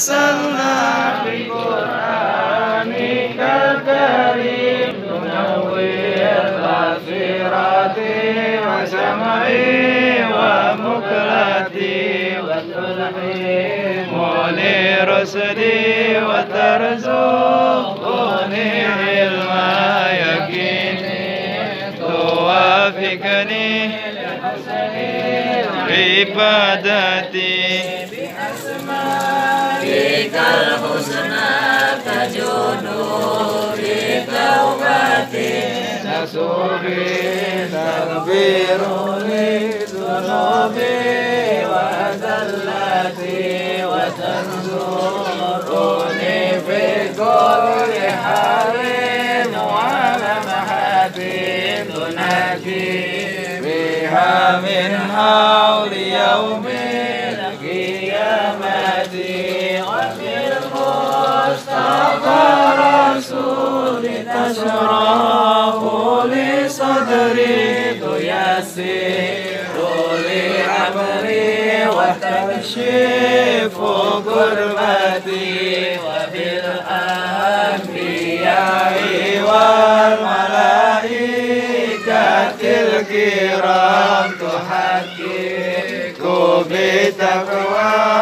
نزلنا بقرآنك الكريم تنور بصيرتي وسمعي ومقلتي وتلحمني رسلي وترزقني علما يقيني توافقني عبادتي. بك الحسنى تجود بتوبتي نسوبي تغفرني ذنوبي وزلتي وتنصرني رسول تشرح لي صدري تيسر لي أمري وتكشف كربتي وفي الأنبياء والملائكة الكرام تحقق بتقوى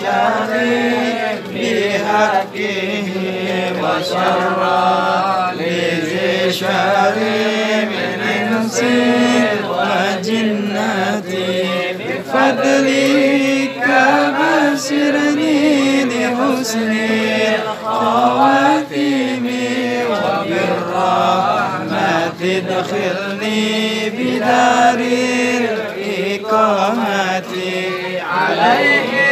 شر بحقه وشر لذي شر من انس وجنتي بفضلك بشرني لحسن خواتيم وبالرحمة ادخلني بدار الإقامة عليهم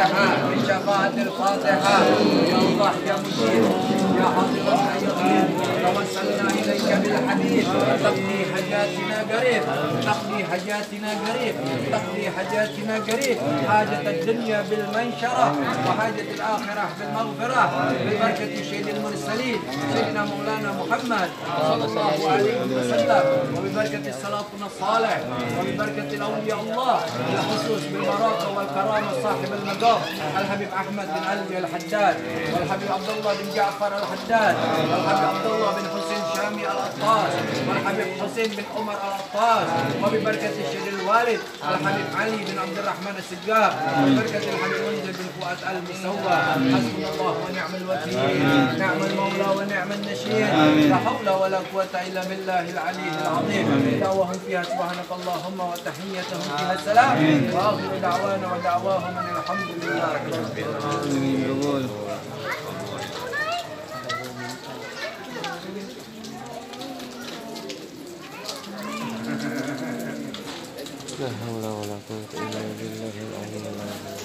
الفاتحة بشفاعة الفاتحة. يا حاجاتنا قريب تقضي حاجاتنا قريب حاجة الدنيا بالمنشرة وحاجة الآخرة بالمغفرة ببركة سيد المرسلين سيدنا مولانا محمد صلى الله عليه وسلم وببركة صلاتنا الصالح وببركة الأولياء الله بالخصوص بالبراكة والكرامة صاحب المقام الحبيب أحمد بن علي الحداد والحبيب عبد الله بن جعفر الحداد والحبيب عبد الله بن حسين والحبيب حسين بن عمر الأطاس وببركة الشيخ الوالد الحبيب علي بن عبد الرحمن السقاف وببركة الحبيب منزل بن فؤاد المسوى حسبنا الله ونعم الوكيل نعم المولى ونعم النشير لا حول ولا قوة إلا بالله العلي العظيم. دعوهم فيها سبحانك اللهم وتحيتهم فيها السلام. وآخر دعوانا ودعواهم الحمد لله رب العالمين. لا حول ولا قوة إلا بالله العلي العظيم.